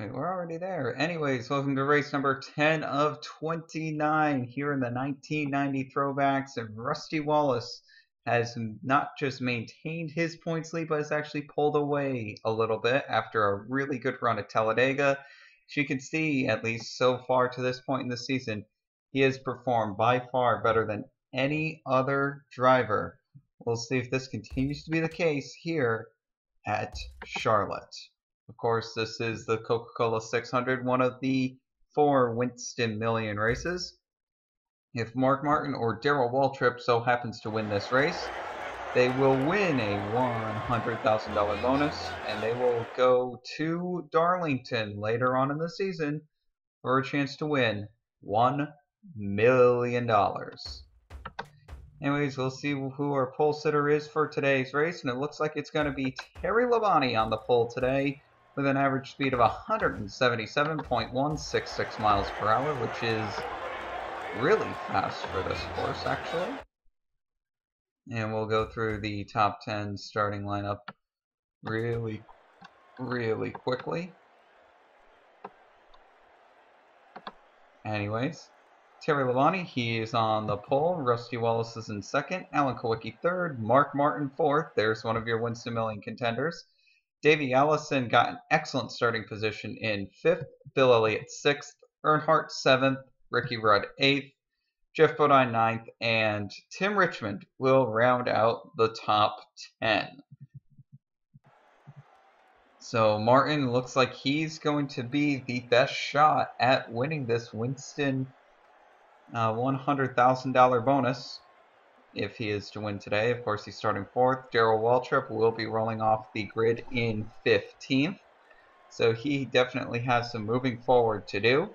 We're already there. Anyways, welcome to race number 10 of 29 here in the 1990 throwbacks. And Rusty Wallace has not just maintained his points lead, but has actually pulled away a little bit after a really good run at Talladega. As you can see, at least so far to this point in the season, he has performed by far better than any other driver. We'll see if this continues to be the case here at Charlotte. Of course, this is the Coca-Cola 600, one of the four Winston Million races. If Mark Martin or Darrell Waltrip so happens to win this race, they will win a $100,000 bonus, and they will go to Darlington later on in the season for a chance to win $1 million. Anyways, we'll see who our pole sitter is for today's race, and it looks like it's going to be Terry Labonte on the pole today with an average speed of 177.166 miles per hour, which is really fast for this course, actually. And we'll go through the top 10 starting lineup really, really quickly. Anyways, Terry Labonte, he is on the pole. Rusty Wallace is in second. Alan Kulwicki third. Mark Martin fourth. There's one of your Winston Million contenders. Davey Allison got an excellent starting position in fifth, Bill Elliott sixth, Earnhardt seventh, Ricky Rudd eighth, Geoff Bodine ninth, and Tim Richmond will round out the top 10. So Martin looks like he's going to be the best shot at winning this Winston uh, $100,000 bonus if he is to win today. Of course, he's starting fourth. Darrell Waltrip will be rolling off the grid in 15th. So he definitely has some moving forward to do.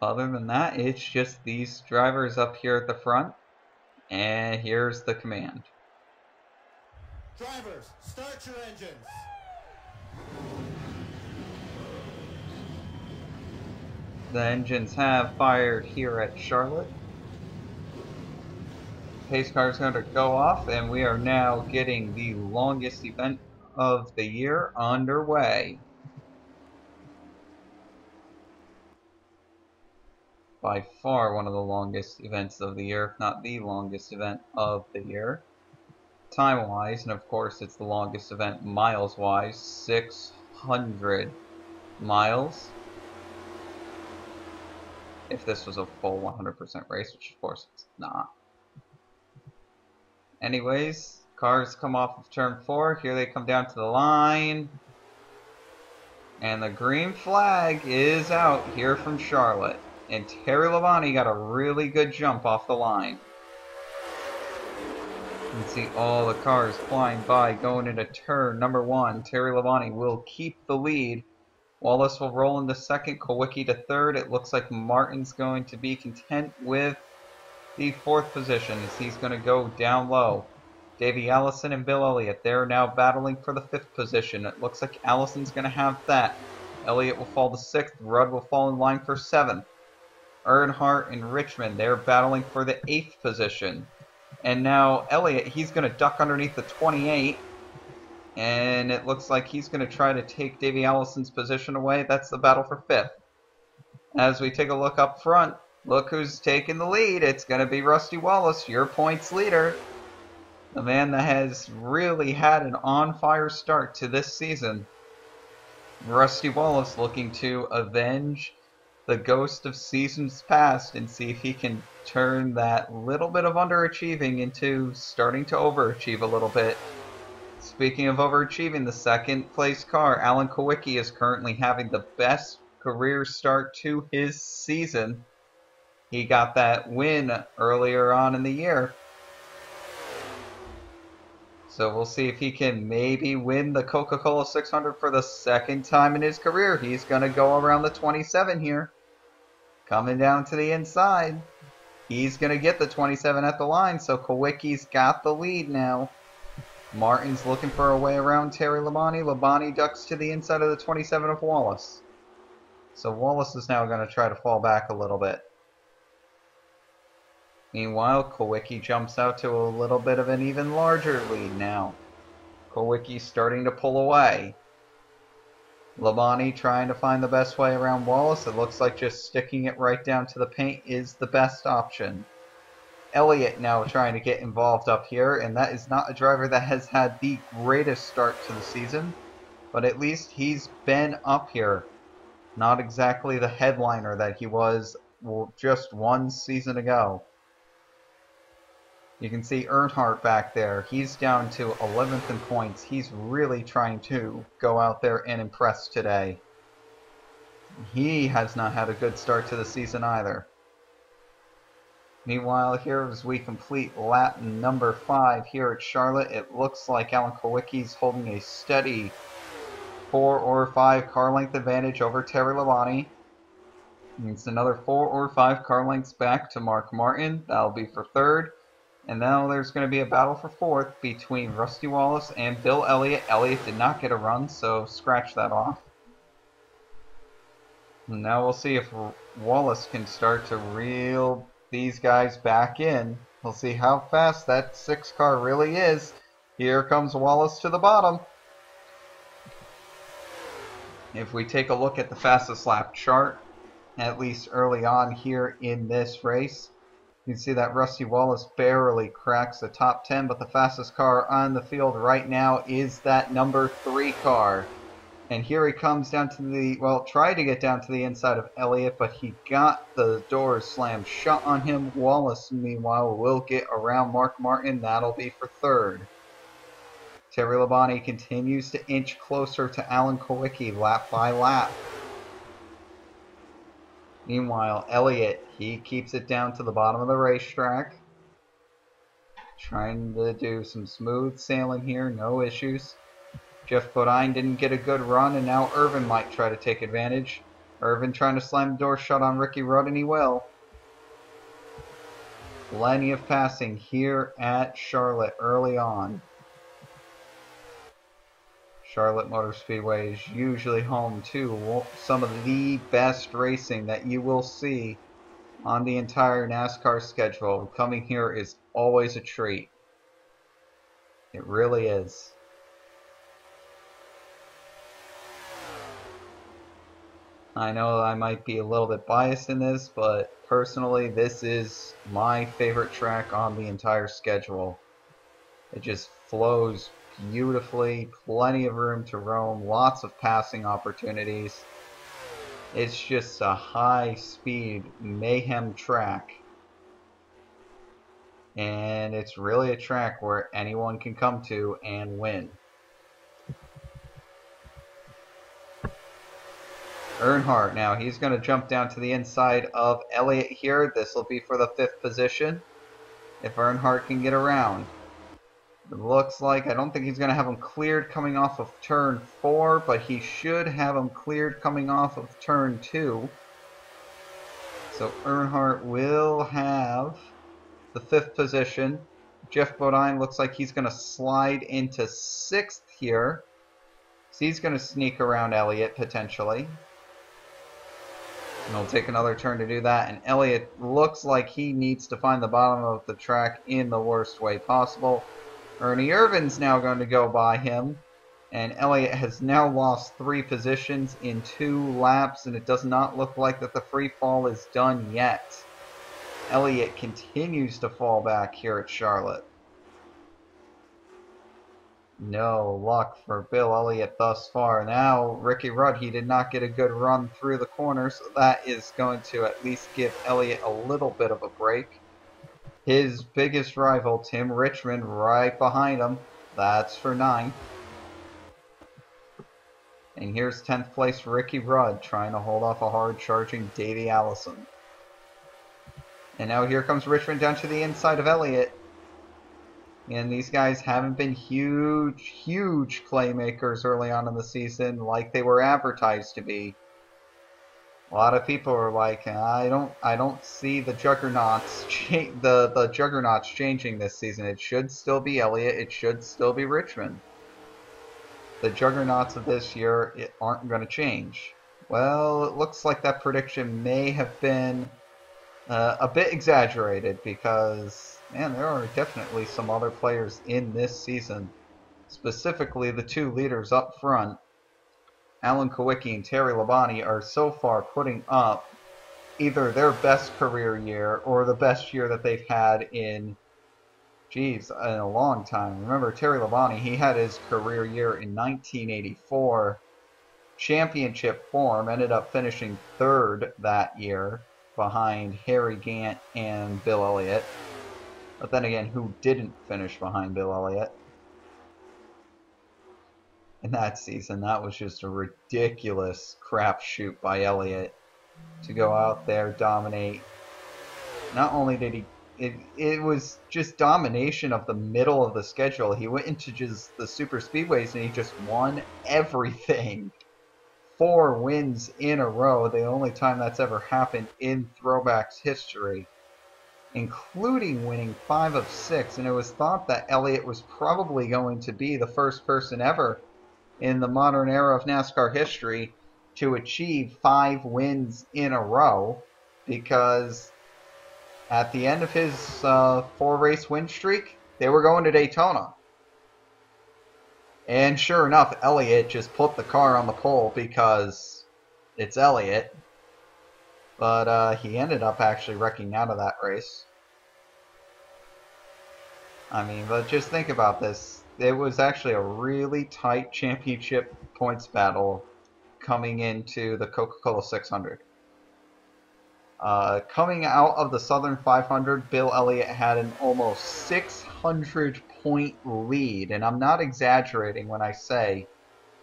Other than that, it's just these drivers up here at the front. And here's the command. Drivers, start your engines. The engines have fired here at Charlotte pace car is going to go off, and we are now getting the longest event of the year underway. By far one of the longest events of the year, if not the longest event of the year. Time-wise, and of course it's the longest event miles-wise, 600 miles. If this was a full 100% race, which of course it's not. Anyways, cars come off of turn four. Here they come down to the line. And the green flag is out here from Charlotte. And Terry Labonte got a really good jump off the line. You can see all the cars flying by going into turn number one. Terry Labonte will keep the lead. Wallace will roll into second, Kulwicki to third. It looks like Martin's going to be content with the fourth position as he's going to go down low. Davey Allison and Bill Elliott, they're now battling for the fifth position. It looks like Allison's going to have that. Elliott will fall to sixth. Rudd will fall in line for seventh. Earnhardt and Richmond, they're battling for the eighth position. And now Elliott, he's going to duck underneath the 28. And it looks like he's going to try to take Davey Allison's position away. That's the battle for fifth. As we take a look up front, Look who's taking the lead. It's going to be Rusty Wallace, your points leader. The man that has really had an on-fire start to this season. Rusty Wallace looking to avenge the ghost of seasons past and see if he can turn that little bit of underachieving into starting to overachieve a little bit. Speaking of overachieving, the second place car, Alan Kulwicki, is currently having the best career start to his season. He got that win earlier on in the year. So we'll see if he can maybe win the Coca-Cola 600 for the second time in his career. He's going to go around the 27 here. Coming down to the inside. He's going to get the 27 at the line, so Kulwicki's got the lead now. Martin's looking for a way around Terry Labonte. Labonte ducks to the inside of the 27 of Wallace. So Wallace is now going to try to fall back a little bit. Meanwhile, Kulwicki jumps out to a little bit of an even larger lead now. Kulwicki's starting to pull away. Labonte trying to find the best way around Wallace. It looks like just sticking it right down to the paint is the best option. Elliott now trying to get involved up here, and that is not a driver that has had the greatest start to the season, but at least he's been up here. Not exactly the headliner that he was just one season ago. You can see Earnhardt back there. He's down to 11th in points. He's really trying to go out there and impress today. He has not had a good start to the season either. Meanwhile, here as we complete lap number 5 here at Charlotte, it looks like Alan Kulwicki's holding a steady 4 or 5 car length advantage over Terry Labonte. It's another 4 or 5 car lengths back to Mark Martin. That'll be for third. And now there's going to be a battle for fourth between Rusty Wallace and Bill Elliott. Elliott did not get a run, so scratch that off. Now we'll see if Wallace can start to reel these guys back in. We'll see how fast that six car really is. Here comes Wallace to the bottom. If we take a look at the fastest lap chart, at least early on here in this race, you can see that Rusty Wallace barely cracks the top 10, but the fastest car on the field right now is that number 3 car. And here he comes down to the, well, tried to get down to the inside of Elliott, but he got the doors slammed shut on him. Wallace, meanwhile, will get around Mark Martin. That'll be for third. Terry Labonte continues to inch closer to Alan Kulwicki lap by lap. Meanwhile, Elliott, he keeps it down to the bottom of the racetrack. Trying to do some smooth sailing here, no issues. Geoff Bodine didn't get a good run, and now Irvan might try to take advantage. Irvan trying to slam the door shut on Ricky Rudd, and he will. Plenty of passing here at Charlotte early on. Charlotte Motor Speedway is usually home to some of the best racing that you will see on the entire NASCAR schedule. Coming here is always a treat. It really is. I know I might be a little bit biased in this, but personally, this is my favorite track on the entire schedule. It just flows beautifully, plenty of room to roam, lots of passing opportunities. It's just a high speed mayhem track. And it's really a track where anyone can come to and win. Earnhardt now, he's going to jump down to the inside of Elliott here. This will be for the fifth position. If Earnhardt can get around. It looks like, I don't think he's going to have him cleared coming off of turn 4, but he should have him cleared coming off of turn 2. So Earnhardt will have the fifth position. Geoff Bodine looks like he's going to slide into sixth here. So he's going to sneak around Elliott potentially. And he'll take another turn to do that. And Elliott looks like he needs to find the bottom of the track in the worst way possible. Ernie Irvan's now going to go by him. And Elliott has now lost three positions in two laps, and it does not look like that the free fall is done yet. Elliott continues to fall back here at Charlotte. No luck for Bill Elliott thus far. Now, Ricky Rudd, he did not get a good run through the corner, so that is going to at least give Elliott a little bit of a break. His biggest rival, Tim Richmond, right behind him. That's for nine. And here's 10th place Ricky Rudd trying to hold off a hard-charging Davey Allison. And now here comes Richmond down to the inside of Elliott. And these guys haven't been huge, huge playmakers early on in the season like they were advertised to be a lot of people are like, I don't, I don't see the juggernauts, the the juggernauts changing this season. It should still be Elliott. It should still be Richmond. The juggernauts of this year it aren't going to change. Well, it looks like that prediction may have been uh, a bit exaggerated because, man, there are definitely some other players in this season, specifically the two leaders up front Alan Kulwicki and Terry Labonte are so far putting up either their best career year or the best year that they've had in, geez, in a long time. Remember, Terry Labonte, he had his career year in 1984, championship form, ended up finishing third that year behind Harry Gant and Bill Elliott. But then again, who didn't finish behind Bill Elliott? In that season, that was just a ridiculous crapshoot by Elliott to go out there, dominate. Not only did he, it, it was just domination of the middle of the schedule. He went into just the super speedways and he just won everything. Four wins in a row, the only time that's ever happened in Throwbacks history including winning five of six, and it was thought that Elliott was probably going to be the first person ever in the modern era of NASCAR history to achieve five wins in a row because at the end of his uh, four race win streak, they were going to Daytona. And sure enough, Elliott just put the car on the pole because it's Elliott. But uh, he ended up actually wrecking out of that race. I mean, but just think about this. It was actually a really tight championship points battle coming into the Coca-Cola 600. Uh, coming out of the Southern 500, Bill Elliott had an almost 600 point lead, and I'm not exaggerating when I say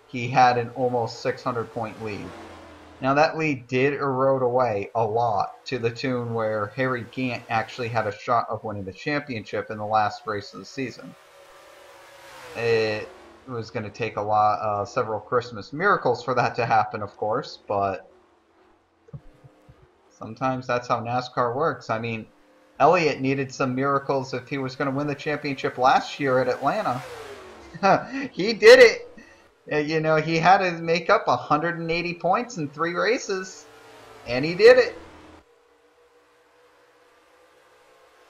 he had an almost 600 point lead. Now that lead did erode away a lot to the tune where Harry Gant actually had a shot of winning the championship in the last race of the season. It was going to take a lot, uh, several Christmas miracles for that to happen, of course, but sometimes that's how NASCAR works. I mean, Elliott needed some miracles if he was going to win the championship last year at Atlanta. he did it uh, you know, he had to make up 180 points in three races, and he did it.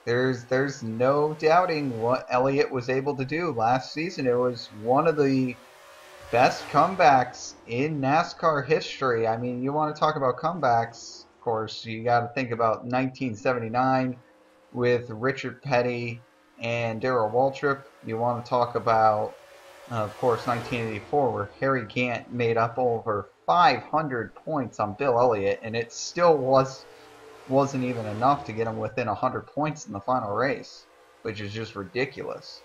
There's there's no doubting what Elliott was able to do last season. It was one of the best comebacks in NASCAR history. I mean, you want to talk about comebacks, of course, you got to think about 1979 with Richard Petty and Darrell Waltrip. You want to talk about uh, of course, 1984, where Harry Gant made up over 500 points on Bill Elliott, and it still was wasn't even enough to get him within 100 points in the final race, which is just ridiculous.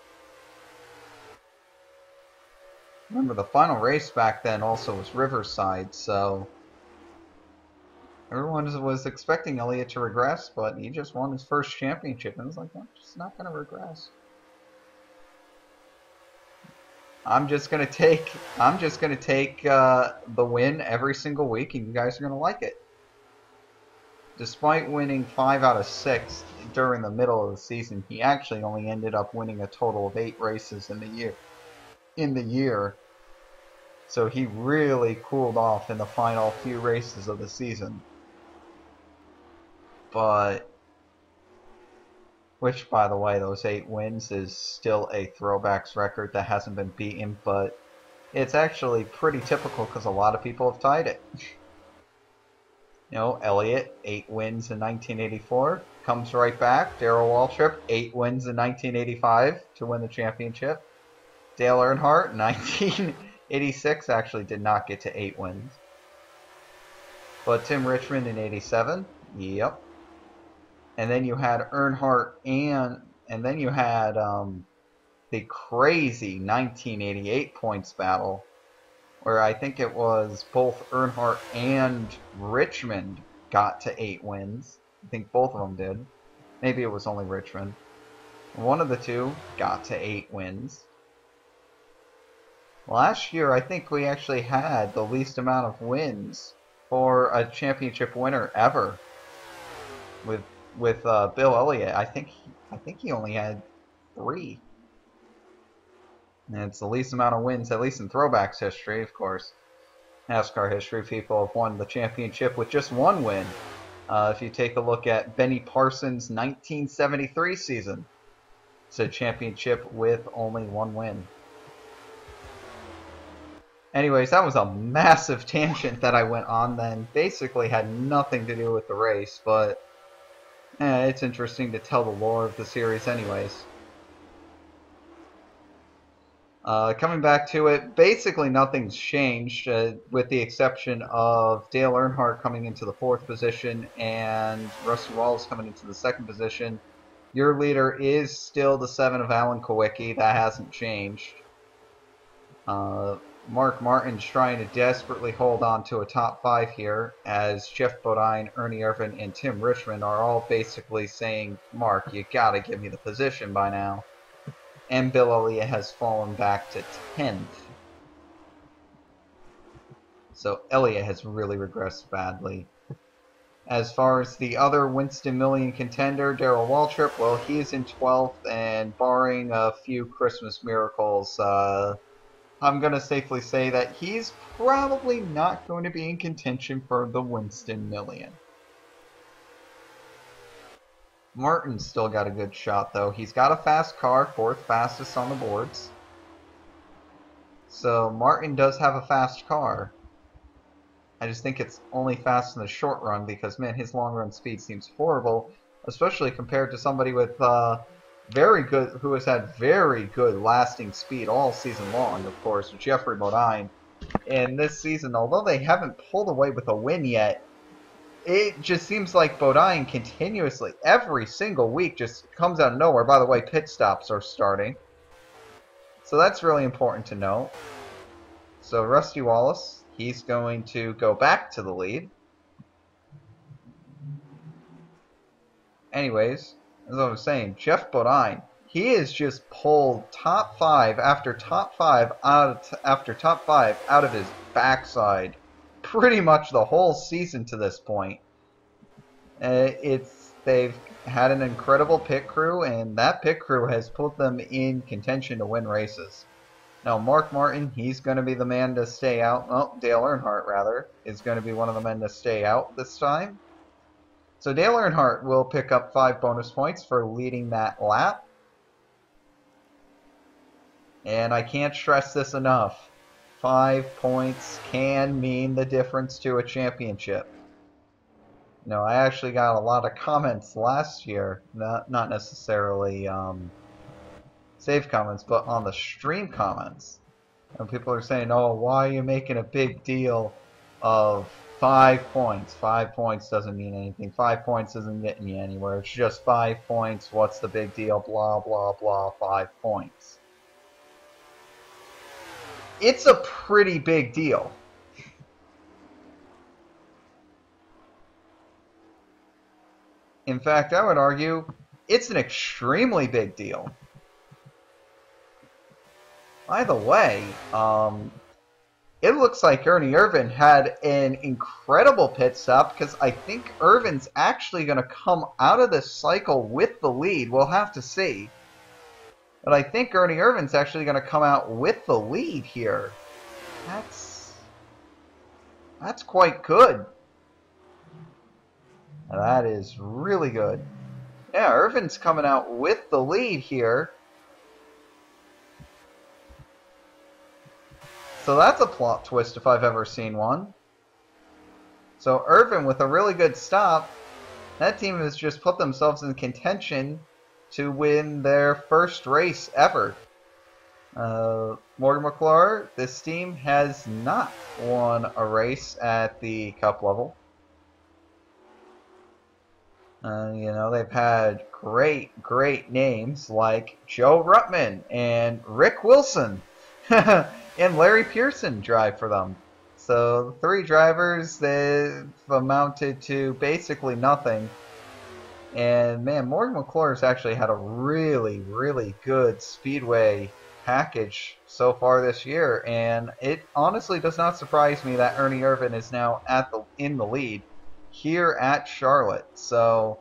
Remember, the final race back then also was Riverside, so everyone was expecting Elliott to regress, but he just won his first championship, and it's like, I'm just not going to regress. I'm just gonna take I'm just gonna take uh, the win every single week, and you guys are gonna like it. Despite winning five out of six during the middle of the season, he actually only ended up winning a total of eight races in the year. In the year, so he really cooled off in the final few races of the season. But which, by the way, those eight wins is still a throwbacks record that hasn't been beaten, but it's actually pretty typical because a lot of people have tied it. you know, Elliott, eight wins in 1984, comes right back. Darrell Waltrip, eight wins in 1985 to win the championship. Dale Earnhardt, 1986, actually did not get to eight wins. But Tim Richmond in 87, yep, and then you had Earnhardt and and then you had um, the crazy 1988 points battle, where I think it was both Earnhardt and Richmond got to eight wins. I think both of them did. Maybe it was only Richmond. One of the two got to eight wins. Last year, I think we actually had the least amount of wins for a championship winner ever, with with uh, Bill Elliott, I think I think he only had three. It's the least amount of wins, at least in throwbacks history, of course. NASCAR history, people have won the championship with just one win. Uh, if you take a look at Benny Parsons' 1973 season, it's a championship with only one win. Anyways, that was a massive tangent that I went on then. Basically had nothing to do with the race, but eh, it's interesting to tell the lore of the series anyways. Uh, coming back to it, basically nothing's changed, uh, with the exception of Dale Earnhardt coming into the fourth position and Rusty Wallace coming into the second position. Your leader is still the seven of Alan Kulwicki. That hasn't changed. Uh, Mark Martin's trying to desperately hold on to a top five here, as Geoff Bodine, Ernie Irvan, and Tim Richmond are all basically saying, Mark, you gotta give me the position by now and Bill Elliott has fallen back to 10th. So Elliott has really regressed badly. As far as the other Winston Million contender, Darrell Waltrip, well, he's in 12th, and barring a few Christmas miracles, uh, I'm going to safely say that he's probably not going to be in contention for the Winston Million. Martin's still got a good shot, though. He's got a fast car, fourth fastest on the boards. So Martin does have a fast car. I just think it's only fast in the short run because, man, his long run speed seems horrible, especially compared to somebody with uh, very good, who has had very good lasting speed all season long, of course, Geoffrey Bodine. And this season, although they haven't pulled away with a win yet, it just seems like Bodine continuously, every single week, just comes out of nowhere. By the way, pit stops are starting. So that's really important to note. So Rusty Wallace, he's going to go back to the lead. Anyways, as I was saying, Geoff Bodine, he is just pulled top five after top five out after top five out of his backside pretty much the whole season to this point. Uh, it's they've had an incredible pit crew, and that pit crew has put them in contention to win races. Now, Mark Martin, he's going to be the man to stay out. Well, Dale Earnhardt, rather, is going to be one of the men to stay out this time. So Dale Earnhardt will pick up five bonus points for leading that lap. And I can't stress this enough five points can mean the difference to a championship. You know, I actually got a lot of comments last year, not, not necessarily um, save comments, but on the stream comments. And people are saying, oh, why are you making a big deal of five points? Five points doesn't mean anything. Five points isn't getting you anywhere. It's just five points. What's the big deal? Blah, blah, blah. Five points it's a pretty big deal. In fact, I would argue it's an extremely big deal. By the way, um, it looks like Ernie Irvan had an incredible pit stop because I think Irvan's actually going to come out of this cycle with the lead. We'll have to see. But I think Ernie Irvan's actually going to come out with the lead here. That's... That's quite good. That is really good. Yeah, Irvan's coming out with the lead here. So that's a plot twist if I've ever seen one. So Irvan with a really good stop. That team has just put themselves in contention to win their first race ever. Uh, Morgan McClure, this team has not won a race at the Cup level. Uh, you know, they've had great, great names like Joe Ruttman and Rick Wilson and Larry Pearson drive for them. So three drivers, they've amounted to basically nothing. And man, Morgan McClure has actually had a really, really good speedway package so far this year, and it honestly does not surprise me that Ernie Irvan is now at the in the lead here at Charlotte. So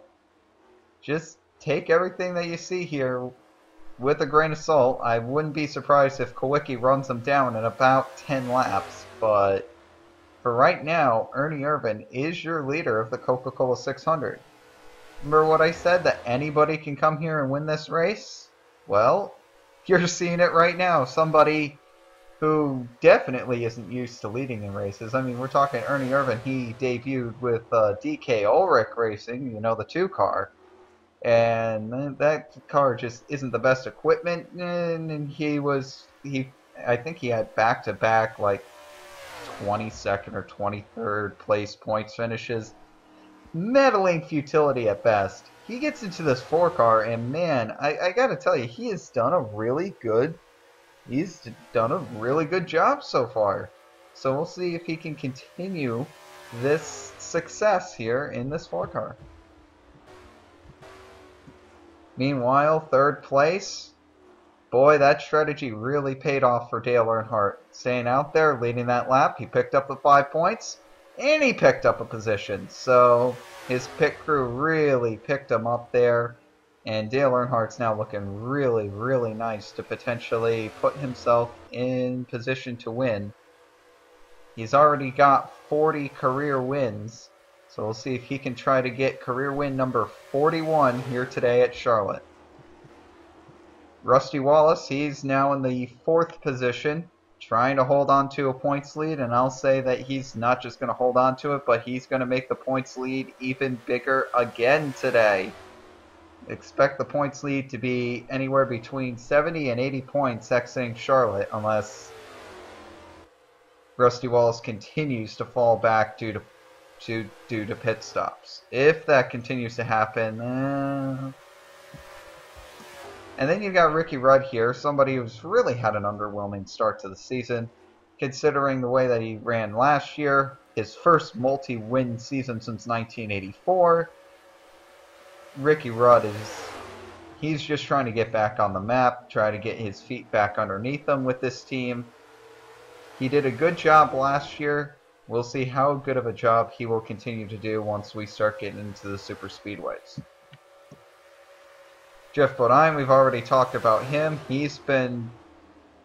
just take everything that you see here with a grain of salt. I wouldn't be surprised if Kulwicki runs them down in about 10 laps, but for right now, Ernie Irvan is your leader of the Coca-Cola 600. Remember what I said, that anybody can come here and win this race? Well, you're seeing it right now. Somebody who definitely isn't used to leading in races. I mean, we're talking Ernie Irvan. He debuted with uh, DK Ulrich Racing, you know, the two car. And that car just isn't the best equipment. And he was, he, I think he had back to back like 22nd or 23rd place points finishes. Meddling futility at best. He gets into this four car, and man, I, I gotta tell you, he has done a really good. He's done a really good job so far. So we'll see if he can continue this success here in this four car. Meanwhile, third place, Boy, that strategy really paid off for Dale Earnhardt. Staying out there, leading that lap, he picked up the five points, and he picked up a position. So his pit crew really picked him up there. And Dale Earnhardt's now looking really, really nice to potentially put himself in position to win. He's already got 40 career wins. So we'll see if he can try to get career win number 41 here today at Charlotte. Rusty Wallace, he's now in the fourth position, trying to hold on to a points lead, and I'll say that he's not just going to hold on to it, but he's going to make the points lead even bigger again today. Expect the points lead to be anywhere between 70 and 80 points exiting Charlotte, unless Rusty Wallace continues to fall back due to, to due to pit stops. If that continues to happen, eh, and then you've got Ricky Rudd here, somebody who's really had an underwhelming start to the season, considering the way that he ran last year, his first multi-win season since 1984. Ricky Rudd is he's just trying to get back on the map, try to get his feet back underneath him with this team. He did a good job last year. We'll see how good of a job he will continue to do once we start getting into the super speedways. Geoff Bodine, we've already talked about him. He's been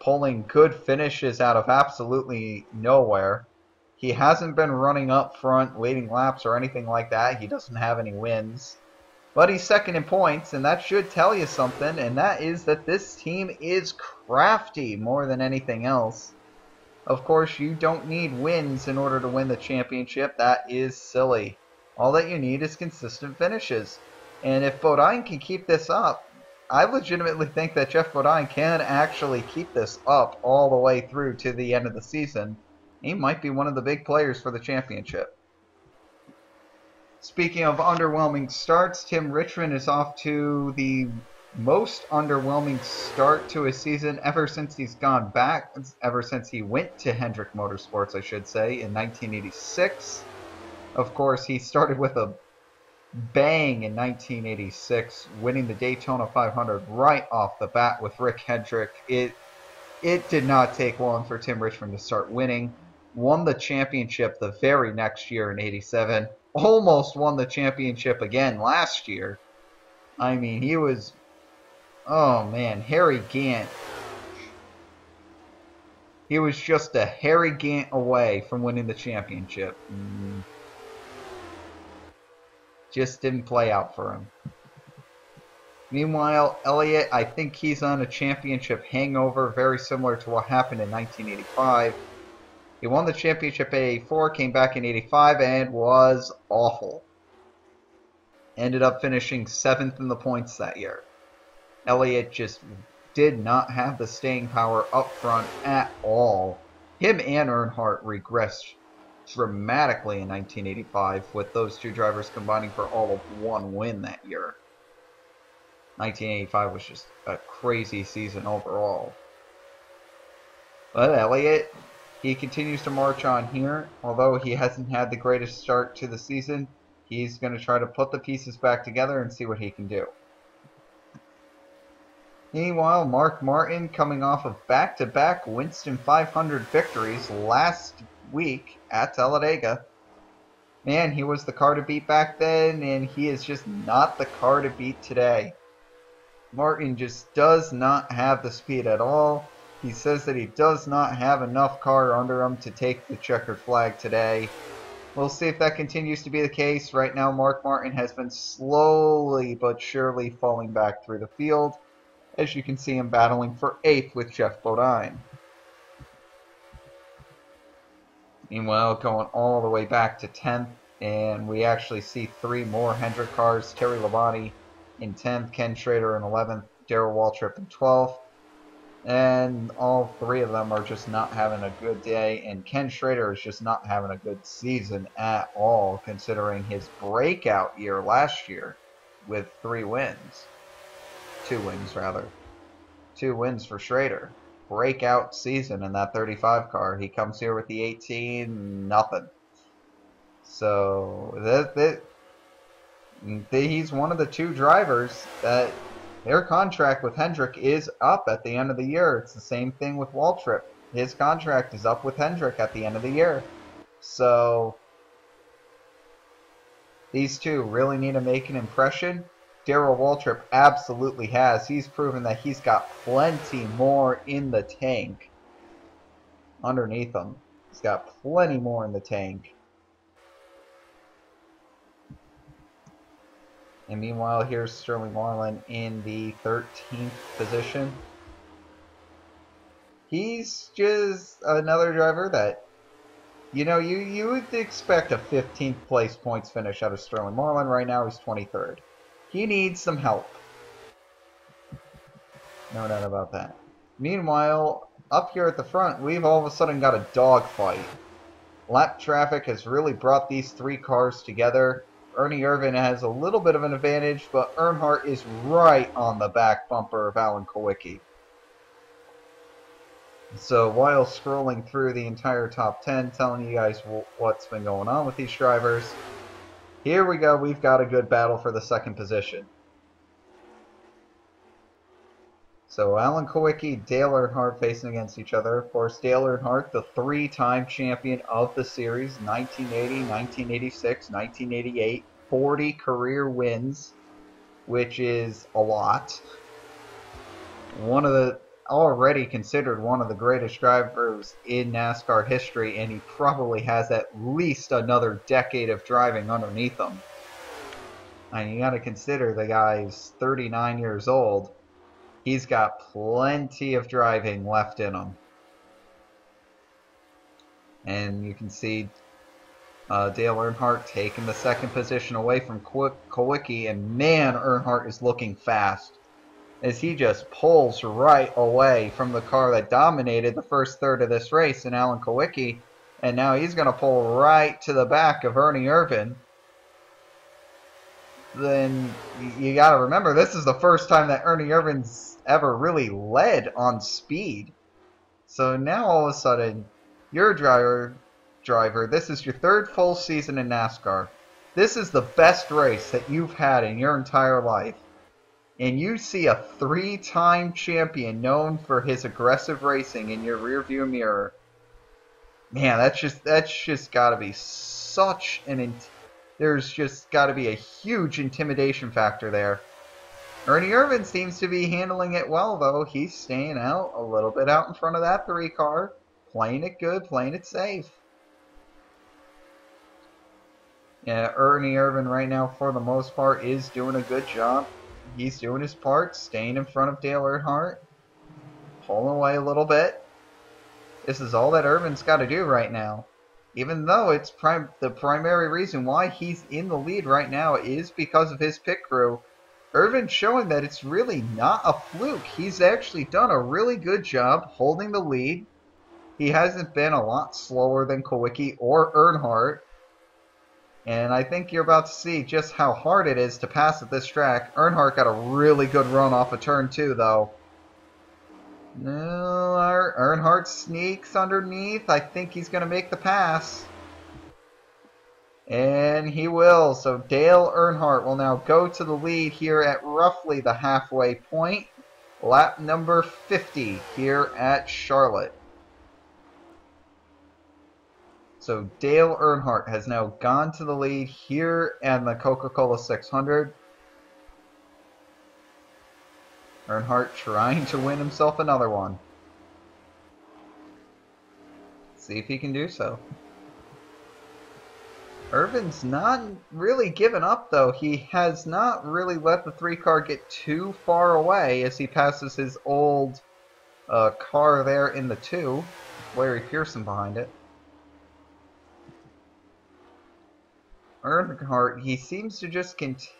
pulling good finishes out of absolutely nowhere. He hasn't been running up front, leading laps or anything like that. He doesn't have any wins. But he's second in points, and that should tell you something, and that is that this team is crafty more than anything else. Of course, you don't need wins in order to win the championship. That is silly. All that you need is consistent finishes. And if Bodine can keep this up, I legitimately think that Geoff Bodine can actually keep this up all the way through to the end of the season. He might be one of the big players for the championship. Speaking of underwhelming starts, Tim Richmond is off to the most underwhelming start to his season ever since he's gone back, ever since he went to Hendrick Motorsports, I should say, in 1986. Of course, he started with a bang in 1986, winning the Daytona 500 right off the bat with Rick Hendrick. It it did not take long for Tim Richmond to start winning. Won the championship the very next year in 87. Almost won the championship again last year. I mean, he was. Oh man, Harry Gant. He was just a Harry Gant away from winning the championship. Mm just didn't play out for him. Meanwhile, Elliott, I think he's on a championship hangover, very similar to what happened in 1985. He won the championship in 84, came back in 85, and was awful. Ended up finishing seventh in the points that year. Elliott just did not have the staying power up front at all. Him and Earnhardt regressed dramatically in 1985, with those two drivers combining for all of one win that year. 1985 was just a crazy season overall. But Elliott, he continues to march on here. Although he hasn't had the greatest start to the season, he's going to try to put the pieces back together and see what he can do. Meanwhile, Mark Martin coming off of back-to-back -back Winston 500 victories last week at Talladega. Man, he was the car to beat back then, and he is just not the car to beat today. Martin just does not have the speed at all. He says that he does not have enough car under him to take the checkered flag today. We'll see if that continues to be the case. Right now, Mark Martin has been slowly but surely falling back through the field. As you can see him battling for 8th with Geoff Bodine. Meanwhile, going all the way back to 10th, and we actually see three more Hendrick cars. Terry Labonte in 10th, Ken Schrader in 11th, Darrell Waltrip in 12th. And all three of them are just not having a good day, and Ken Schrader is just not having a good season at all, considering his breakout year last year with three wins. Two wins, rather. Two wins for Schrader. Breakout season in that 35 car. He comes here with the 18, nothing. So, that, he's one of the two drivers that their contract with Hendrick is up at the end of the year. It's the same thing with Waltrip. His contract is up with Hendrick at the end of the year. So, these two really need to make an impression. Darrell Waltrip absolutely has. He's proven that he's got plenty more in the tank underneath him. He's got plenty more in the tank. And meanwhile, here's Sterling Marlin in the 13th position. He's just another driver that, you know, you, you would expect a 15th place points finish out of Sterling Marlin. Right now, he's 23rd. He needs some help. No doubt about that. Meanwhile, up here at the front, we've all of a sudden got a dogfight. Lap traffic has really brought these three cars together. Ernie Irvin has a little bit of an advantage, but Earnhardt is right on the back bumper of Alan Kulwicki. So while scrolling through the entire top 10, telling you guys what's been going on with these drivers, here we go. We've got a good battle for the second position. So Alan Kulwicki, Dale Earnhardt facing against each other. Of course, Dale Earnhardt, the three-time champion of the series, 1980, 1986, 1988, 40 career wins, which is a lot. One of the already considered one of the greatest drivers in NASCAR history, and he probably has at least another decade of driving underneath him. And you got to consider the guy's 39 years old He's got plenty of driving left in him. And you can see uh, Dale Earnhardt taking the second position away from Kulwicki, and man, Earnhardt is looking fast as he just pulls right away from the car that dominated the first third of this race in Alan Kulwicki, and now he's going to pull right to the back of Ernie Irvan then you got to remember this is the first time that Ernie Irvan's ever really led on speed. So now all of a sudden, you're a driver, driver. This is your third full season in NASCAR. This is the best race that you've had in your entire life. And you see a three-time champion known for his aggressive racing in your rearview mirror. Man, that's just that's just got to be such an there's just got to be a huge intimidation factor there. Ernie Irvan seems to be handling it well, though. He's staying out a little bit out in front of that three car, playing it good, playing it safe. Yeah, Ernie Irvan right now, for the most part, is doing a good job. He's doing his part, staying in front of Dale Earnhardt, pulling away a little bit. This is all that Irvan's got to do right now even though it's prim the primary reason why he's in the lead right now is because of his pit crew. Irvan's showing that it's really not a fluke. He's actually done a really good job holding the lead. He hasn't been a lot slower than Kulwicki or Earnhardt. And I think you're about to see just how hard it is to pass at this track. Earnhardt got a really good run off a of turn two, though. No, Earnhardt sneaks underneath. I think he's going to make the pass. And he will. So Dale Earnhardt will now go to the lead here at roughly the halfway point. Lap number 50 here at Charlotte. So Dale Earnhardt has now gone to the lead here at the Coca-Cola 600. Earnhardt trying to win himself another one. See if he can do so. Irvan's not really given up, though. He has not really let the three car get too far away as he passes his old uh, car there in the two. Larry Pearson behind it. Earnhardt, he seems to just continue.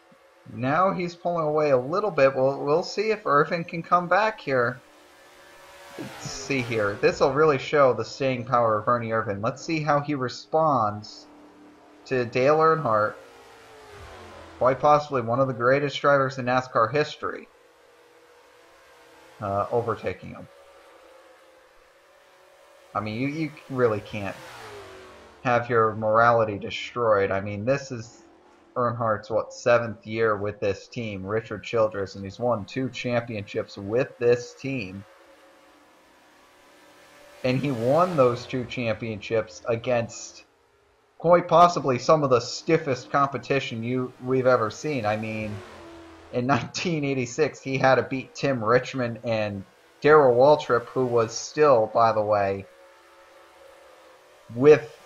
Now he's pulling away a little bit. We'll, we'll see if Irvan can come back here. Let's see here. This will really show the staying power of Ernie Irvan. Let's see how he responds to Dale Earnhardt. Quite possibly one of the greatest drivers in NASCAR history. Uh, overtaking him. I mean, you, you really can't have your morality destroyed. I mean, this is Earnhardt's, what, seventh year with this team, Richard Childress, and he's won two championships with this team. And he won those two championships against quite possibly some of the stiffest competition you we've ever seen. I mean, in 1986, he had to beat Tim Richmond and Darrell Waltrip, who was still, by the way, with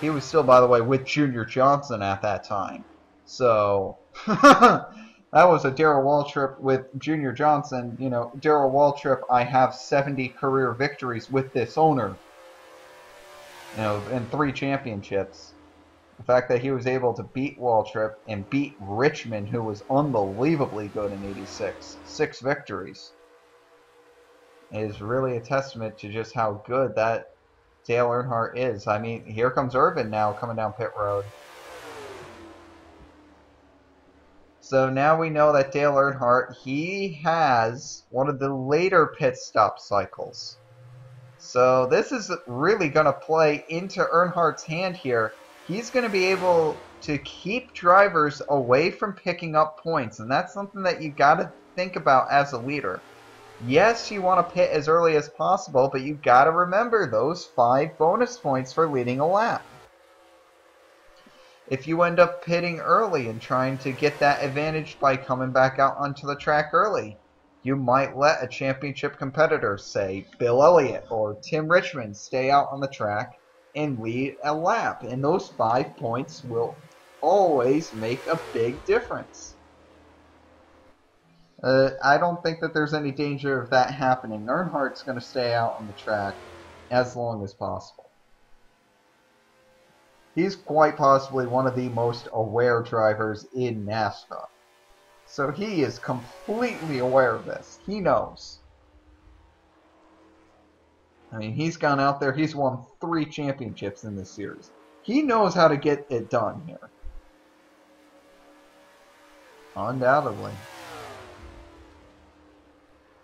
he was still, by the way, with Junior Johnson at that time. So that was a Darrell Waltrip with Junior Johnson. You know, Darrell Waltrip, I have 70 career victories with this owner. You know, and three championships. The fact that he was able to beat Waltrip and beat Richmond, who was unbelievably good in 86, six victories, is really a testament to just how good that Dale Earnhardt is. I mean, here comes Irvan now coming down pit road. So now we know that Dale Earnhardt, he has one of the later pit stop cycles. So this is really going to play into Earnhardt's hand here. He's going to be able to keep drivers away from picking up points, and that's something that you got to think about as a leader. Yes, you want to pit as early as possible, but you've got to remember those five bonus points for leading a lap. If you end up pitting early and trying to get that advantage by coming back out onto the track early, you might let a championship competitor, say Bill Elliott or Tim Richmond, stay out on the track and lead a lap. And those five points will always make a big difference. Uh, I don't think that there's any danger of that happening. Earnhardt's going to stay out on the track as long as possible. He's quite possibly one of the most aware drivers in NASCAR. So he is completely aware of this. He knows. I mean, he's gone out there, he's won three championships in this series. He knows how to get it done here. Undoubtedly.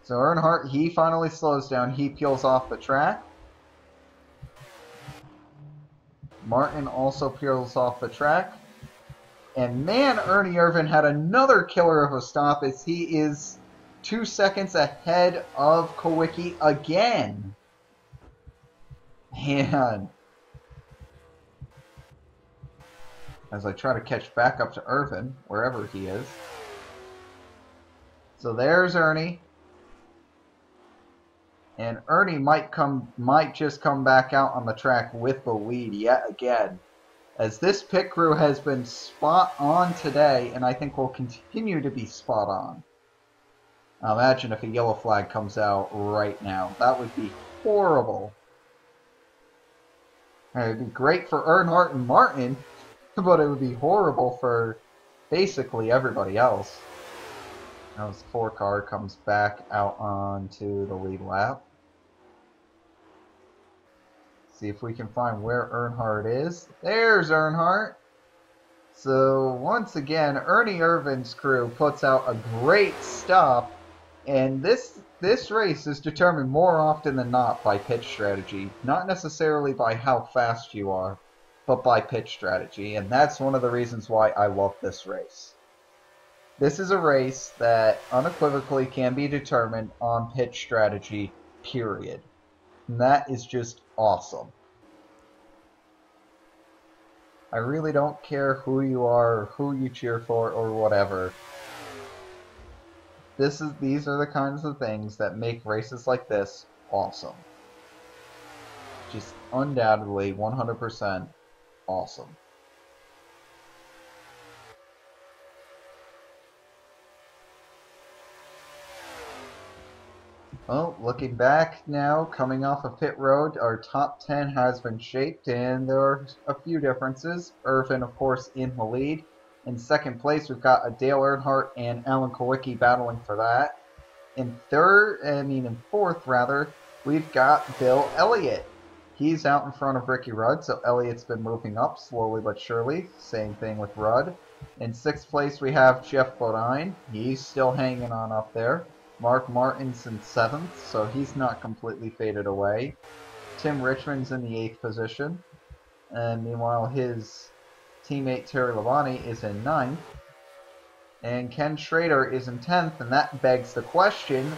So Earnhardt, he finally slows down. He peels off the track. Martin also peels off the track. And man, Ernie Irvan had another killer of a stop as he is two seconds ahead of Kulwicki again. Man. As I try to catch back up to Irvan, wherever he is. So there's Ernie. And Ernie might come might just come back out on the track with the lead yet again. As this pit crew has been spot on today, and I think will continue to be spot on. Imagine if a yellow flag comes out right now. That would be horrible. It would be great for Earnhardt and Martin, but it would be horrible for basically everybody else. Now this four car comes back out onto the lead lap. See if we can find where Earnhardt is. There's Earnhardt. So once again, Ernie Irvan's crew puts out a great stop, and this this race is determined more often than not by pitch strategy, not necessarily by how fast you are, but by pitch strategy, and that's one of the reasons why I love this race. This is a race that unequivocally can be determined on pitch strategy, period. And that is just awesome. I really don't care who you are, or who you cheer for, or whatever. This is these are the kinds of things that make races like this awesome. Just undoubtedly 100% awesome. Well, looking back now, coming off of pit road, our top 10 has been shaped, and there are a few differences. Irvan, of course, in the lead. In second place, we've got a Dale Earnhardt and Alan Kulwicki battling for that. In third, I mean in fourth rather, we've got Bill Elliott. He's out in front of Ricky Rudd, so Elliott's been moving up slowly but surely. Same thing with Rudd. In sixth place, we have Geoff Bodine. He's still hanging on up there. Mark Martin's in seventh, so he's not completely faded away. Tim Richmond's in the eighth position. And meanwhile, his teammate Terry Labonte is in ninth. And Ken Schrader is in 10th, and that begs the question,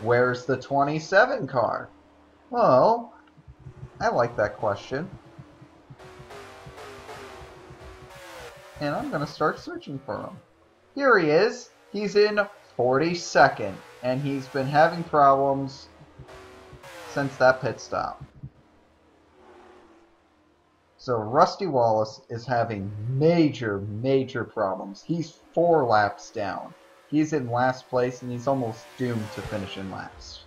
where's the 27 car? Well, I like that question. And I'm going to start searching for him. Here he is. He's in 42nd and he's been having problems since that pit stop. So Rusty Wallace is having major, major problems. He's four laps down. He's in last place and he's almost doomed to finish in last.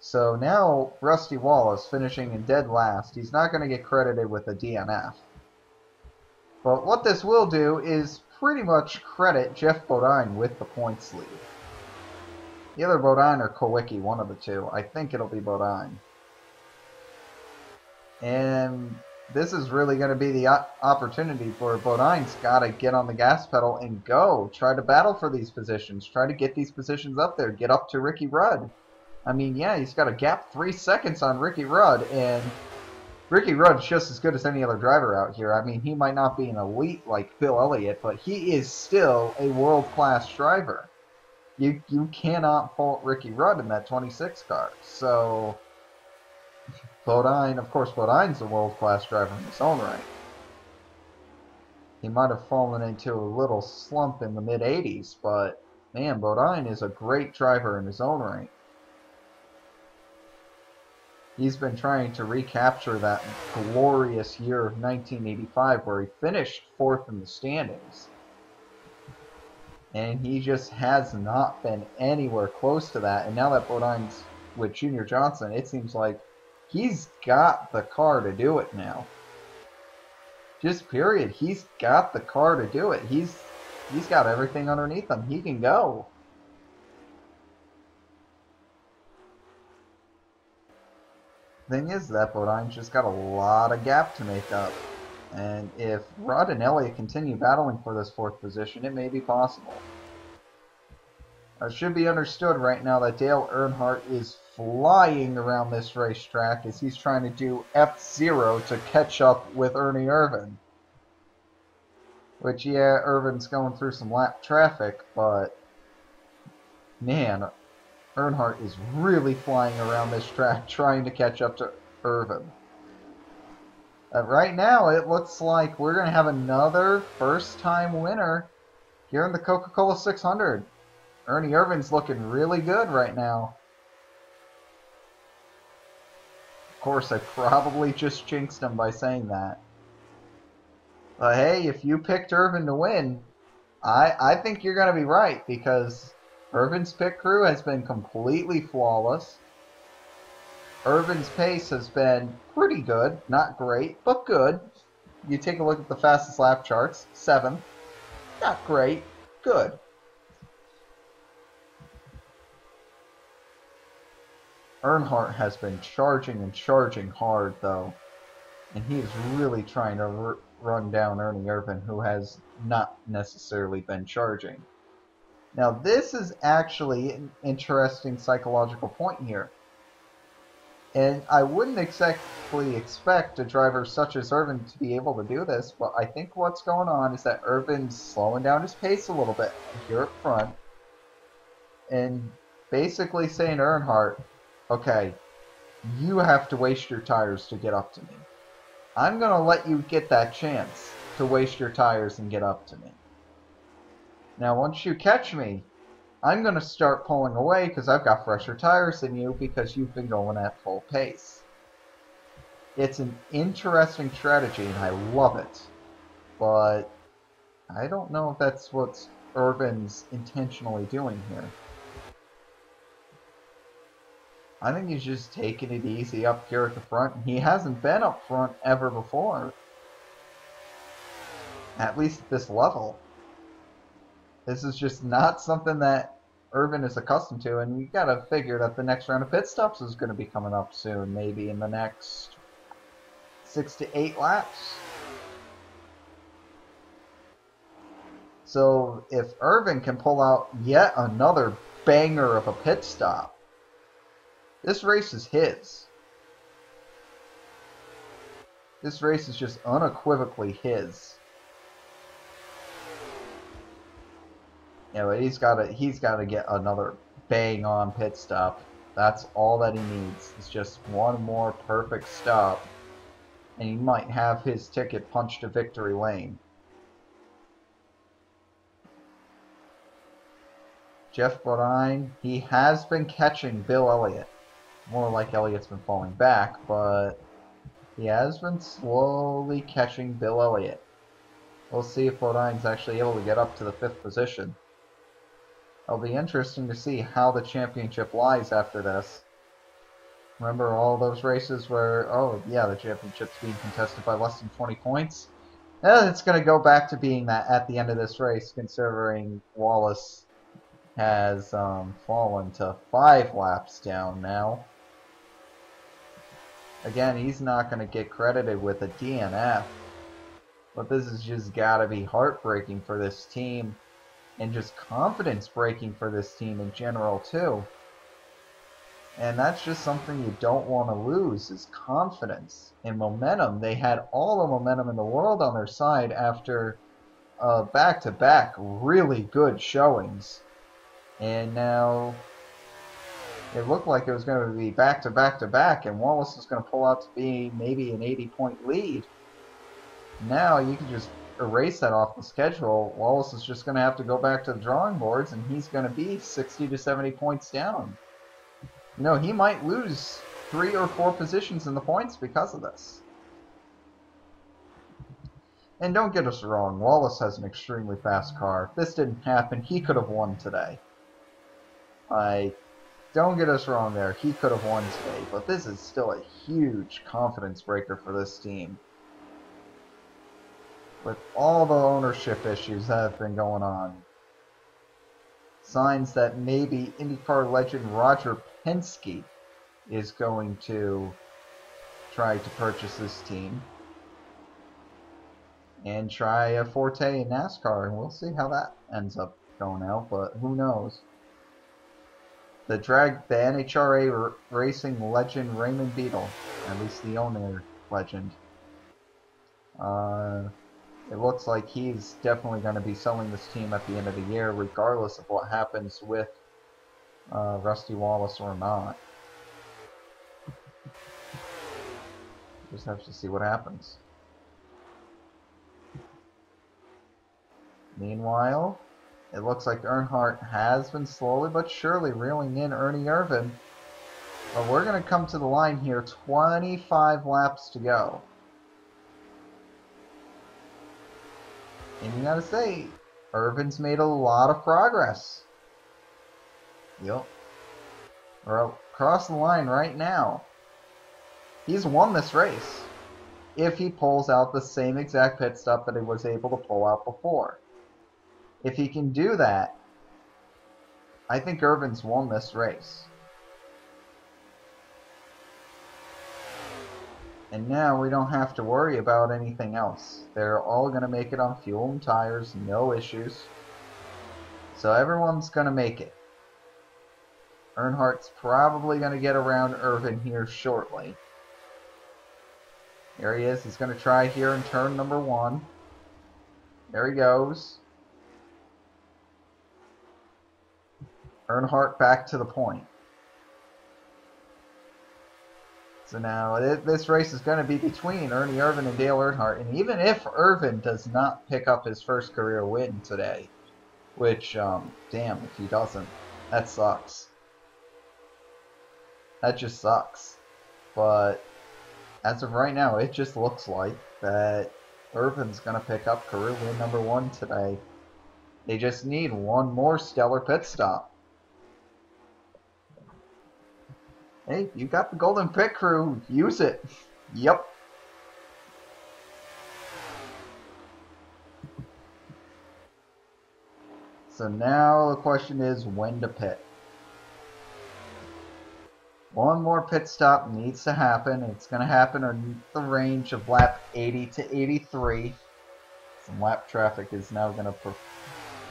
So now Rusty Wallace finishing in dead last. He's not going to get credited with a DNF. But what this will do is pretty much credit Geoff Bodine with the points lead. Either Bodine or Kulwicki, one of the two. I think it'll be Bodine. And this is really going to be the opportunity for Bodine's got to get on the gas pedal and go. Try to battle for these positions. Try to get these positions up there. Get up to Ricky Rudd. I mean, yeah, he's got a gap three seconds on Ricky Rudd, and Ricky Rudd's just as good as any other driver out here. I mean, he might not be an elite like Bill Elliott, but he is still a world-class driver. You you cannot fault Ricky Rudd in that 26 car. So, Bodine, of course, Bodine's a world-class driver in his own right. He might have fallen into a little slump in the mid-80s, but man, Bodine is a great driver in his own right he's been trying to recapture that glorious year of 1985 where he finished fourth in the standings. And he just has not been anywhere close to that. And now that Bodine's with Junior Johnson, it seems like he's got the car to do it now. Just period. He's got the car to do it. He's he's got everything underneath him. He can go. Thing is that Bodine's just got a lot of gap to make up. And if Rudd and Elliott continue battling for this fourth position, it may be possible. It should be understood right now that Dale Earnhardt is flying around this racetrack as he's trying to do F-Zero to catch up with Ernie Irvan. Which, yeah, Irvan's going through some lap traffic, but man, Earnhardt is really flying around this track trying to catch up to Irvan. Uh, right now, it looks like we're going to have another first-time winner here in the Coca-Cola 600. Ernie Irvan's looking really good right now. Of course, I probably just jinxed him by saying that. But hey, if you picked Irvan to win, I, I think you're going to be right because Irvan's pit crew has been completely flawless. Irvan's pace has been pretty good. Not great, but good. You take a look at the fastest lap charts. Seventh. Not great. Good. Earnhardt has been charging and charging hard, though. And he is really trying to run down Ernie Irvan, who has not necessarily been charging. Now, this is actually an interesting psychological point here. And I wouldn't exactly expect a driver such as Irvan to be able to do this, but I think what's going on is that Irvan's slowing down his pace a little bit here up front and basically saying to Earnhardt, okay, you have to waste your tires to get up to me. I'm going to let you get that chance to waste your tires and get up to me. Now, once you catch me, I'm going to start pulling away because I've got fresher tires than you because you've been going at full pace. It's an interesting strategy and I love it. But I don't know if that's what Irvan's intentionally doing here. I think he's just taking it easy up here at the front. And he hasn't been up front ever before. At least at this level. This is just not something that Irvan is accustomed to, and you gotta figure that the next round of pit stops is gonna be coming up soon, maybe in the next six to eight laps. So if Irvan can pull out yet another banger of a pit stop, this race is his. This race is just unequivocally his. Yeah, but he's got to he's got to get another bang on pit stop. That's all that he needs. It's just one more perfect stop, and he might have his ticket punched to victory lane. Geoff Bodine, he has been catching Bill Elliott. More like Elliott's been falling back, but he has been slowly catching Bill Elliott. We'll see if Bodine's actually able to get up to the fifth position. It'll be interesting to see how the championship lies after this. Remember all those races where, oh yeah, the championship's being contested by less than 20 points? Eh, it's going to go back to being that at the end of this race, considering Wallace has um, fallen to five laps down now. Again, he's not going to get credited with a DNF. But this has just got to be heartbreaking for this team. And just confidence breaking for this team in general, too. And that's just something you don't want to lose, is confidence and momentum. They had all the momentum in the world on their side after back-to-back uh, really good showings and now it looked like it was going to be back to back to back, and Wallace is going to pull out to be maybe an 80 point lead. Now you can just erase that off the schedule. Wallace is just going to have to go back to the drawing boards, and he's going to be 60 to 70 points down. You know, he might lose three or four positions in the points because of this. And don't get us wrong, Wallace has an extremely fast car. If this didn't happen, he could have won today. I don't get us wrong there. He could have won today, but this is still a huge confidence breaker for this team. With all the ownership issues that have been going on. Signs that maybe IndyCar legend Roger Penske is going to try to purchase this team. And try a forte in NASCAR, and we'll see how that ends up going out, but who knows. The drag, the NHRA racing legend Raymond Beadle, at least the owner legend. Uh, it looks like he's definitely going to be selling this team at the end of the year, regardless of what happens with uh, Rusty Wallace or not. Just have to see what happens. Meanwhile, it looks like Earnhardt has been slowly but surely reeling in Ernie Irvan. But we're going to come to the line here. 25 laps to go. And you got to say, Irvan's made a lot of progress. Yep. We're across the line right now. He's won this race. If he pulls out the same exact pit stop that he was able to pull out before. If he can do that, I think Irvan's won this race. And now we don't have to worry about anything else. They're all going to make it on fuel and tires, no issues. So everyone's going to make it. Earnhardt's probably going to get around Irvan here shortly. There he is. He's going to try here in turn number one. There he goes. Earnhardt back to the point. So now this race is going to be between Ernie Irvan and Dale Earnhardt. And even if Irvan does not pick up his first career win today, which, um, damn, if he doesn't, that sucks. That just sucks. But as of right now, it just looks like that Irvan's going to pick up career win number one today. They just need one more stellar pit stop. Hey, you got the golden pit crew. Use it. Yep. So now the question is when to pit. One more pit stop needs to happen. It's going to happen in the range of lap 80 to 83. Some lap traffic is now going to pre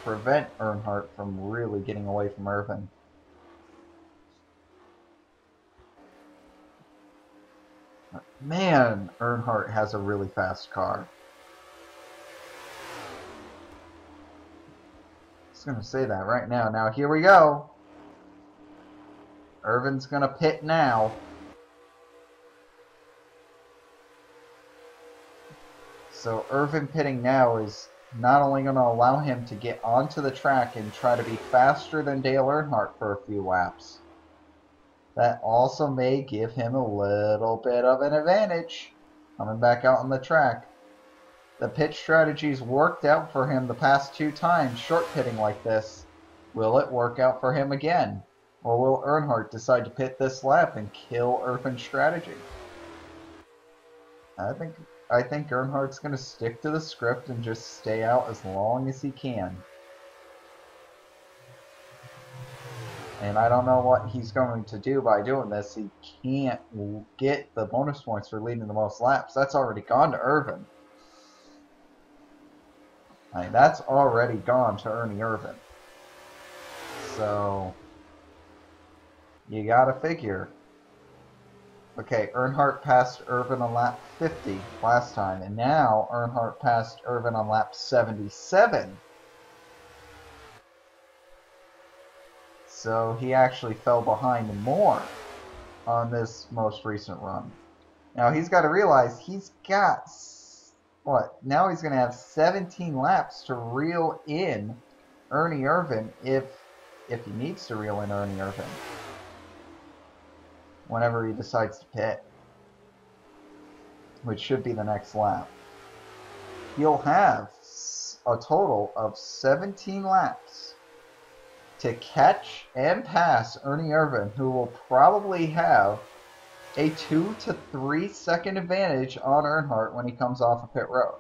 prevent Earnhardt from really getting away from Irvan. Man, Earnhardt has a really fast car. Just gonna say that right now. Now here we go. Irvan's gonna pit now. So Irvan pitting now is not only going to allow him to get onto the track and try to be faster than Dale Earnhardt for a few laps, that also may give him a little bit of an advantage coming back out on the track. The pit strategy's worked out for him the past two times, short pitting like this. Will it work out for him again? Or will Earnhardt decide to pit this lap and kill Irvan's strategy? I think I think Earnhardt's going to stick to the script and just stay out as long as he can. And I don't know what he's going to do by doing this. He can't get the bonus points for leading the most laps. That's already gone to Irvan. I mean, that's already gone to Ernie Irvan. So, you gotta figure Okay, Earnhardt passed Irvan on lap 50 last time, and now Earnhardt passed Irvan on lap 77. So he actually fell behind more on this most recent run. Now he's got to realize he's got what? Now he's going to have 17 laps to reel in Ernie Irvan if if he needs to reel in Ernie Irvan whenever he decides to pit, which should be the next lap. He'll have a total of 17 laps to catch and pass Ernie Irvan, who will probably have a two to three second advantage on Earnhardt when he comes off of pit road.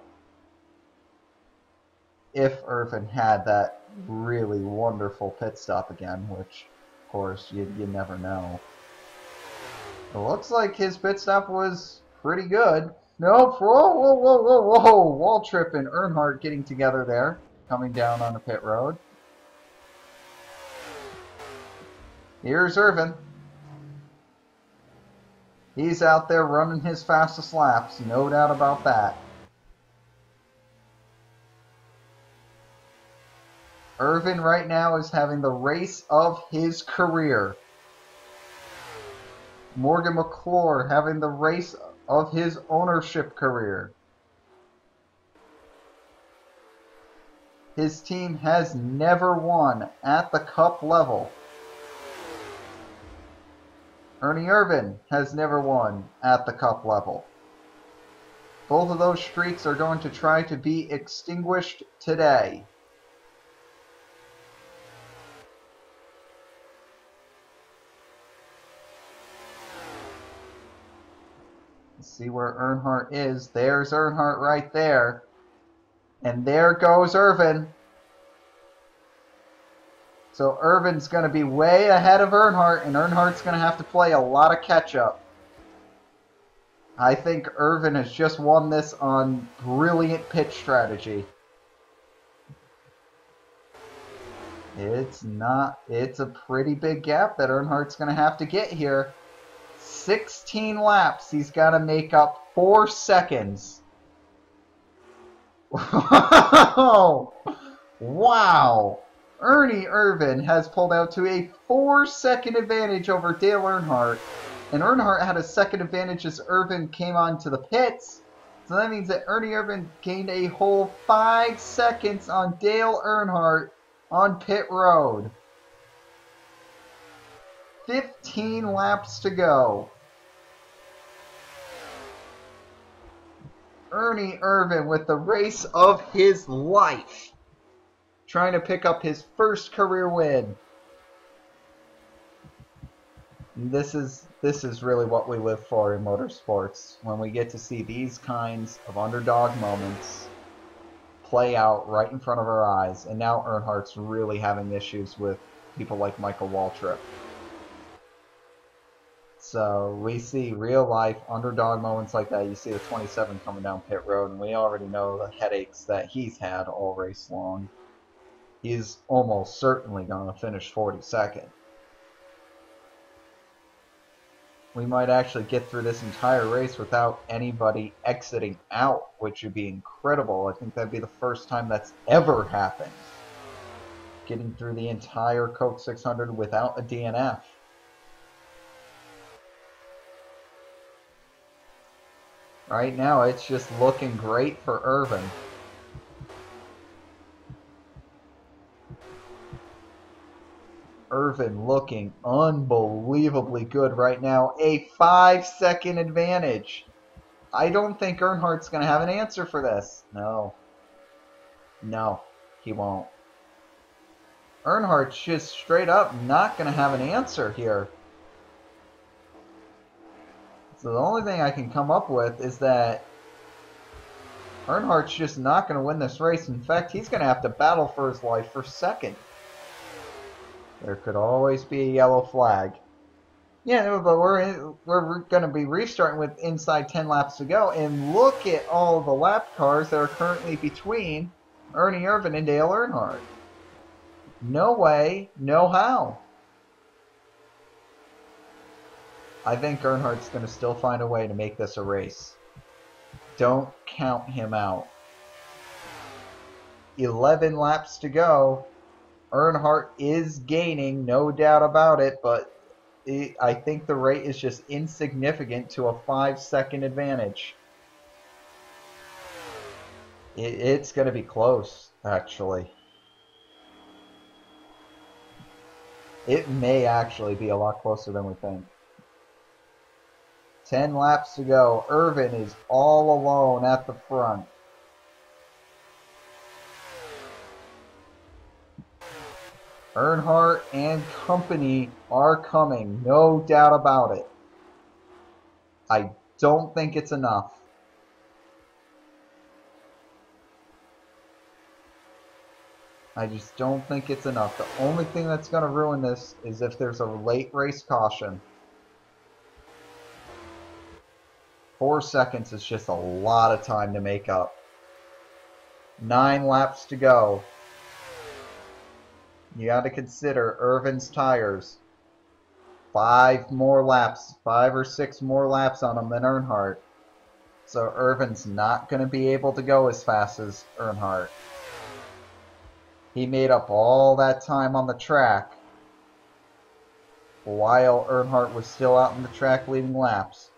If Irvan had that really wonderful pit stop again, which, of course, you, you never know. It looks like his pit stop was pretty good. Nope. Whoa, whoa, whoa, whoa, whoa. Waltrip and Earnhardt getting together there, coming down on the pit road. Here's Irvan. He's out there running his fastest laps, no doubt about that. Irvan right now is having the race of his career. Morgan McClure having the race of his ownership career. His team has never won at the cup level. Ernie Irvan has never won at the cup level. Both of those streaks are going to try to be extinguished today. See where Earnhardt is. There's Earnhardt right there. And there goes Irvan. So Irvan's going to be way ahead of Earnhardt, and Earnhardt's going to have to play a lot of catch-up. I think Irvan has just won this on brilliant pitch strategy. It's not, it's a pretty big gap that Earnhardt's going to have to get here. 16 laps, he's got to make up four seconds. wow! Ernie Irvan has pulled out to a four second advantage over Dale Earnhardt. And Earnhardt had a second advantage as Irvan came onto the pits. So that means that Ernie Irvan gained a whole five seconds on Dale Earnhardt on pit road. 15 laps to go. Ernie Irvan with the race of his life. Trying to pick up his first career win. This is this is really what we live for in motorsports when we get to see these kinds of underdog moments play out right in front of our eyes. And now Earnhardt's really having issues with people like Michael Waltrip. So we see real life underdog moments like that. You see the 27 coming down pit road, and we already know the headaches that he's had all race long. He's almost certainly going to finish 42nd. We might actually get through this entire race without anybody exiting out, which would be incredible. I think that'd be the first time that's ever happened. Getting through the entire Coke 600 without a DNF. Right now, it's just looking great for Irvan. Irvan looking unbelievably good right now. A five second advantage. I don't think Earnhardt's going to have an answer for this. No. No, he won't. Earnhardt's just straight up not going to have an answer here. So the only thing I can come up with is that Earnhardt's just not going to win this race. In fact, he's going to have to battle for his life for second. There could always be a yellow flag. Yeah, but we're we're going to be restarting with inside 10 laps to go, and look at all the lap cars that are currently between Ernie Irvan and Dale Earnhardt. No way, no how. I think Earnhardt's going to still find a way to make this a race. Don't count him out. 11 laps to go. Earnhardt is gaining, no doubt about it, but it, I think the rate is just insignificant to a five second advantage. It, it's going to be close, actually. It may actually be a lot closer than we think. 10 laps to go. Irvan is all alone at the front. Earnhardt and company are coming, no doubt about it. I don't think it's enough. I just don't think it's enough. The only thing that's going to ruin this is if there's a late race caution. Four seconds is just a lot of time to make up. Nine laps to go. You got to consider Irvan's tires. Five more laps, five or six more laps on them than Earnhardt. So Irvan's not going to be able to go as fast as Earnhardt. He made up all that time on the track while Earnhardt was still out in the track leading laps.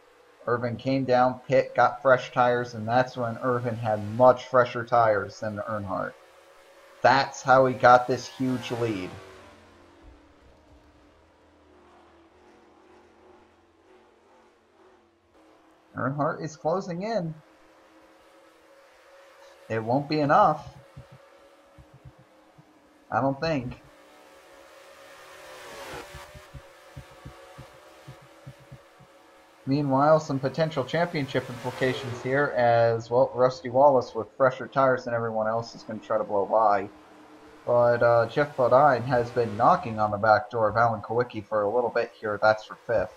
Irvan came down, pit, got fresh tires, and that's when Irvan had much fresher tires than Earnhardt. That's how he got this huge lead. Earnhardt is closing in. It won't be enough. I don't think. Meanwhile, some potential championship implications here as, well, Rusty Wallace with fresher tires than everyone else is going to try to blow by. But uh, Geoff Bodine has been knocking on the back door of Alan Kulwicki for a little bit here. That's for fifth.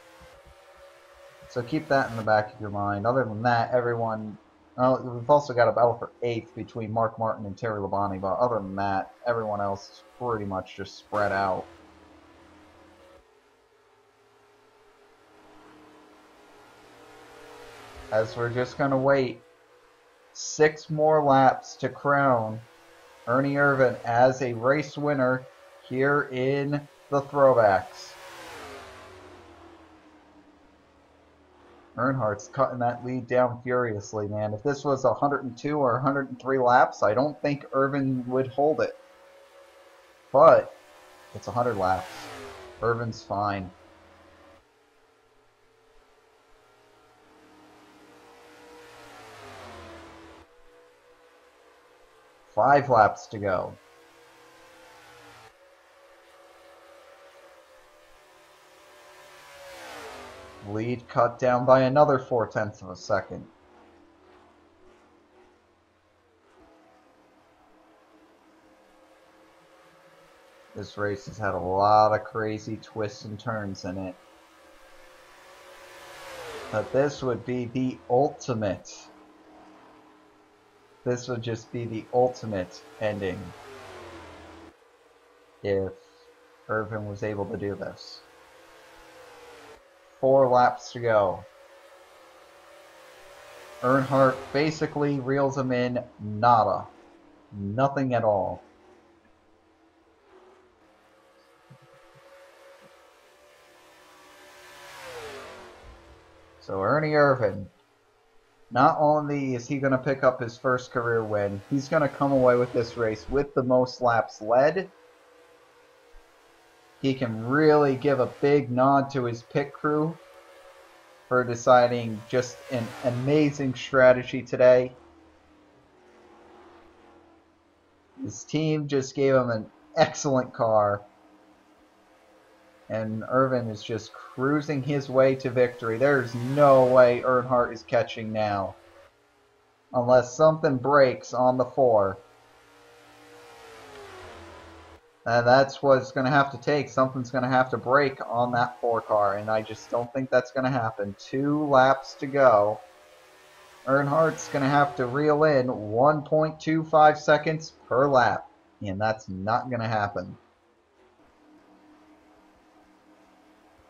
So keep that in the back of your mind. Other than that, everyone... Well, we've also got a battle for eighth between Mark Martin and Terry Labonte, but other than that, everyone else is pretty much just spread out. As we're just going to wait six more laps to crown Ernie Irvan as a race winner here in the throwbacks. Earnhardt's cutting that lead down furiously, man. If this was 102 or 103 laps, I don't think Irvan would hold it. But it's 100 laps. Irvan's fine. Five laps to go. Lead cut down by another four tenths of a second. This race has had a lot of crazy twists and turns in it. But this would be the ultimate. This would just be the ultimate ending if Irvan was able to do this. Four laps to go. Earnhardt basically reels him in nada. Nothing at all. So Ernie Irvan, not only is he going to pick up his first career win, he's going to come away with this race with the most laps led. He can really give a big nod to his pit crew for deciding just an amazing strategy today. His team just gave him an excellent car and Irvan is just cruising his way to victory. There's no way Earnhardt is catching now. Unless something breaks on the four. And that's what's going to have to take. Something's going to have to break on that four car. And I just don't think that's going to happen. Two laps to go. Earnhardt's going to have to reel in 1.25 seconds per lap. And that's not going to happen.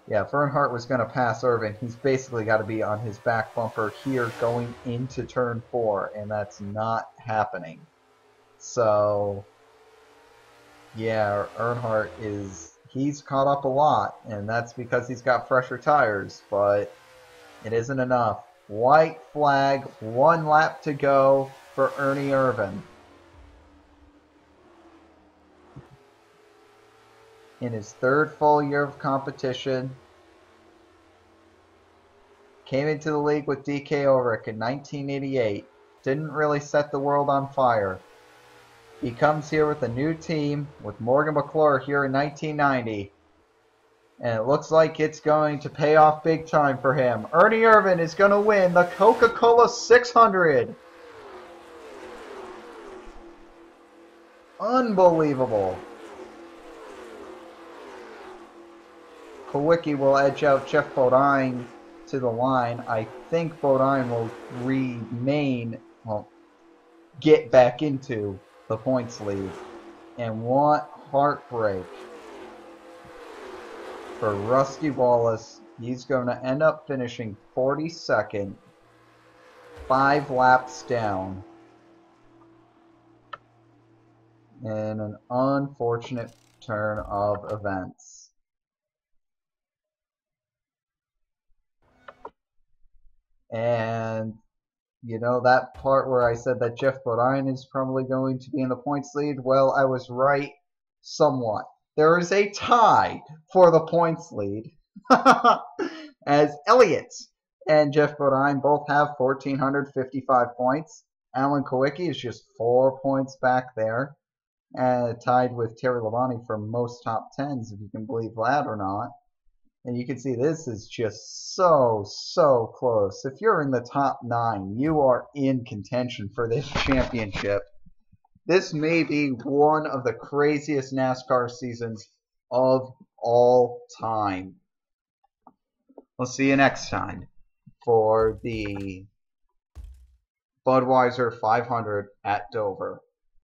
Yeah, if Earnhardt was going to pass Irvan, he's basically got to be on his back bumper here going into turn four, and that's not happening. So, yeah, Earnhardt is, he's caught up a lot, and that's because he's got fresher tires, but it isn't enough. White flag, one lap to go for Ernie Irvan. In his third full year of competition. Came into the league with DK Ulrich in 1988. Didn't really set the world on fire. He comes here with a new team with Morgan McClure here in 1990. And it looks like it's going to pay off big time for him. Ernie Irvan is going to win the Coca-Cola 600. Unbelievable. Kulwicki will edge out Geoff Bodine to the line. I think Bodine will remain, well, get back into the points lead. And what heartbreak for Rusty Wallace. He's going to end up finishing 42nd, five laps down. In an unfortunate turn of events. And, you know, that part where I said that Geoff Bodine is probably going to be in the points lead, well, I was right somewhat. There is a tie for the points lead as Elliott and Geoff Bodine both have 1,455 points. Alan Kulwicki is just four points back there, uh, tied with Terry Labonte for most top tens, if you can believe that or not. And you can see this is just so, so close. If you're in the top nine, you are in contention for this championship. This may be one of the craziest NASCAR seasons of all time. We'll see you next time for the Budweiser 500 at Dover.